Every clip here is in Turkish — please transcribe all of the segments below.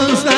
Yalnız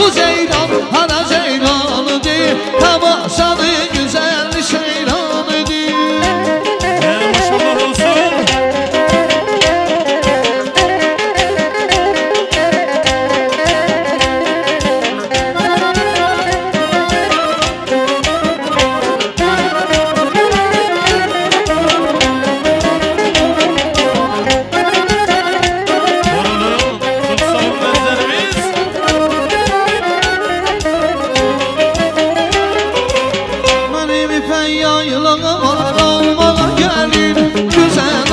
Bu ceylan yaylağa almağa gelin Güzel